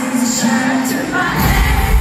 Shine to my head.